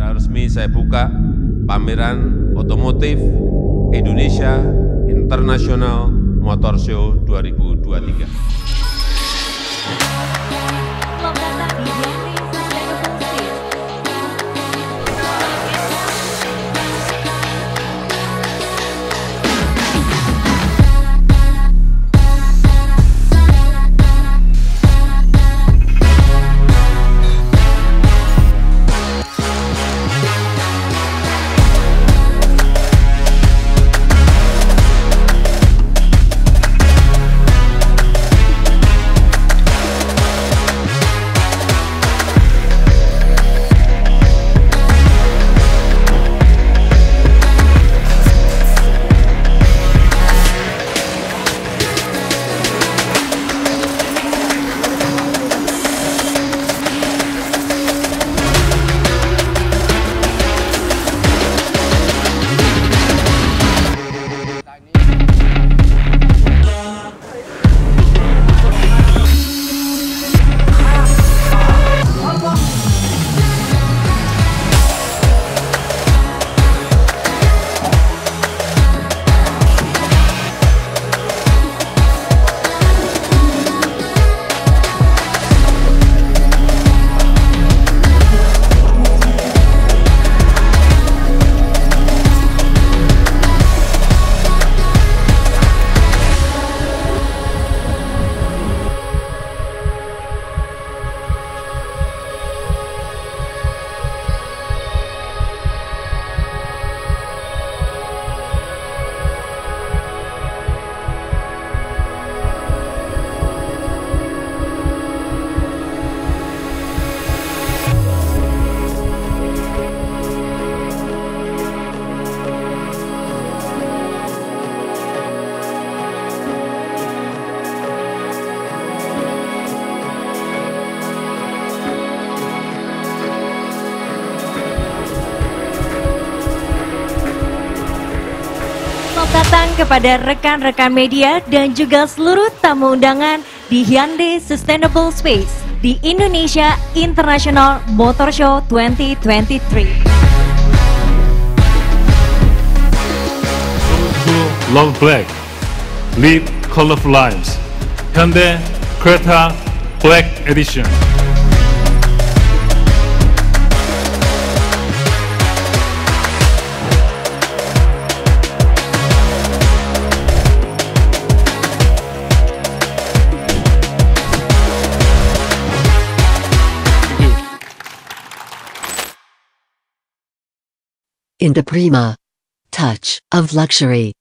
Secara resmi saya buka pameran otomotif Indonesia International Motor Show 2023. Datang kepada rekan-rekan media dan juga seluruh tamu undangan di Hyundai Sustainable Space di Indonesia International Motor Show 2023. to long black, lead colorful lines. Hyundai Creta Black Edition. Indoprima. Touch of luxury.